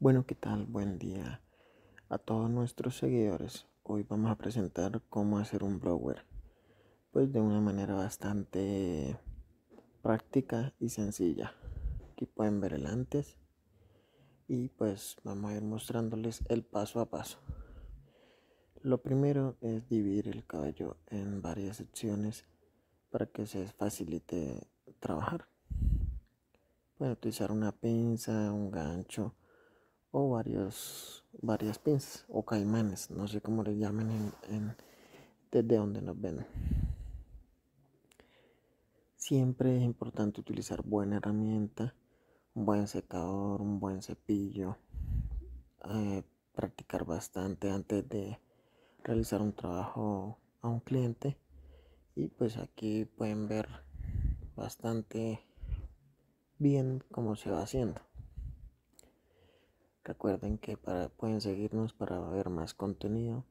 Bueno, ¿qué tal? Buen día a todos nuestros seguidores. Hoy vamos a presentar cómo hacer un blower. Pues de una manera bastante práctica y sencilla. Aquí pueden ver el antes y pues vamos a ir mostrándoles el paso a paso. Lo primero es dividir el cabello en varias secciones para que se facilite trabajar. Pueden utilizar una pinza, un gancho o varios, varias pinzas o caimanes, no sé cómo le llamen en, desde donde nos ven. Siempre es importante utilizar buena herramienta, un buen secador, un buen cepillo, eh, practicar bastante antes de realizar un trabajo a un cliente y pues aquí pueden ver bastante bien cómo se va haciendo. Recuerden que pueden seguirnos para ver más contenido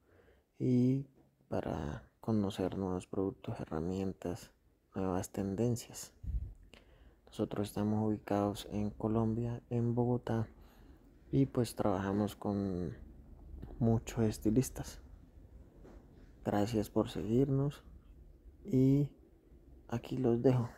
y para conocer nuevos productos, herramientas, nuevas tendencias. Nosotros estamos ubicados en Colombia, en Bogotá, y pues trabajamos con muchos estilistas. Gracias por seguirnos y aquí los dejo.